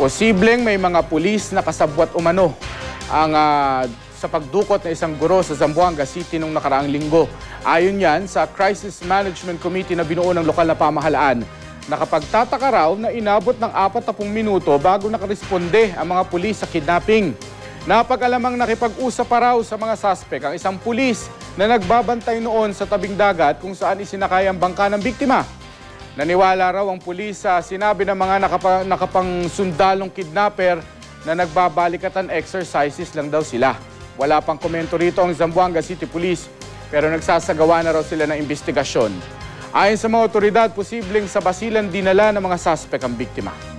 Posibleng may mga pulis na kasabwat umano ang ah, sa pagdukot ng isang guro sa Zamboanga City nung nakaraang linggo. Ayon yan sa Crisis Management Committee na binuo ng lokal na pamahalaan. Nakapagtataka raw na inabot ng 40 minuto bago nakaresponde ang mga pulis sa kidnapping. Napag-alamang nakipag-usap pa raw sa mga suspect ang isang pulis na nagbabantay noon sa tabing dagat kung saan isinakay ang bangka ng biktima. Naniwala raw ang pulis sa sinabi ng mga nakapa, nakapangsundalong kidnapper na nagbabalikatan exercises lang daw sila. Wala pang komento rito ang Zamboanga City Police pero nagsasagawa na raw sila ng investigasyon. Ayon sa mga otoridad, posibleng sa basilan dinala ng mga suspect ang biktima.